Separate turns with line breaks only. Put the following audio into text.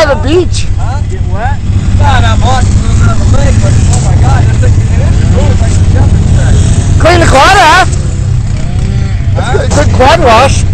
by the beach.
Huh? Get wet? God, I'm lost a little bit on the lake, but oh my god, this thing it is cool. It's like a jumping set.
Clean the quad off.
Huh?
Good quad wash.